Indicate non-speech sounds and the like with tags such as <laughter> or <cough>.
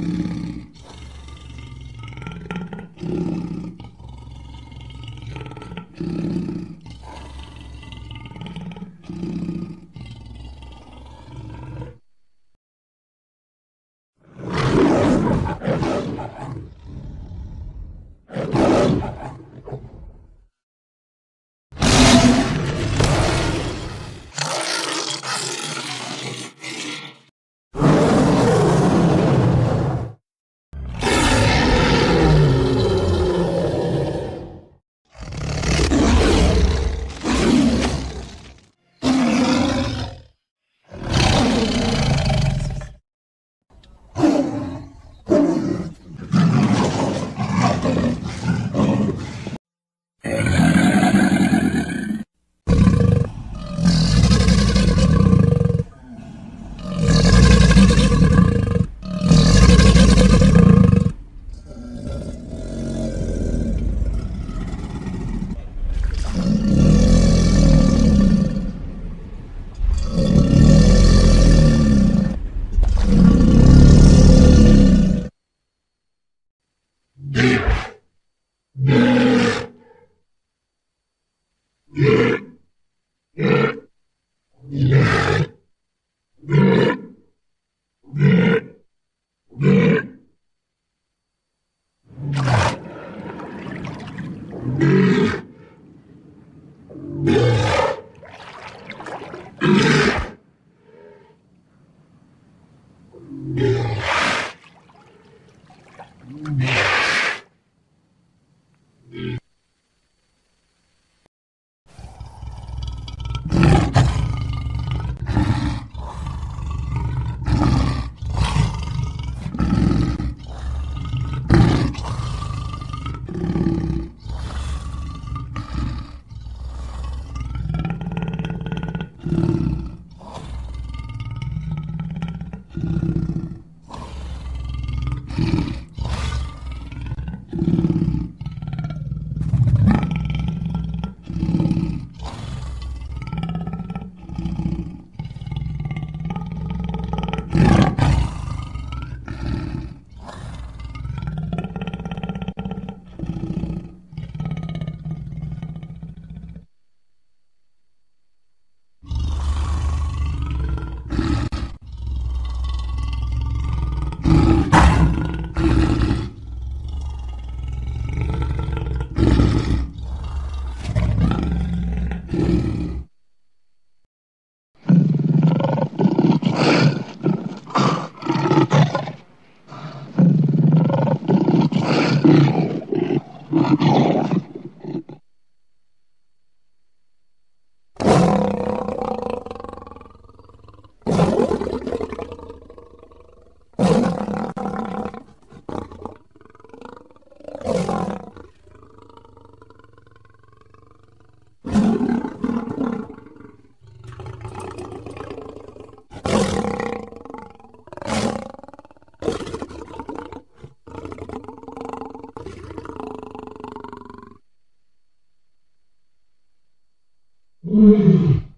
Bye. Yeah. <laughs> Mm.